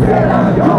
será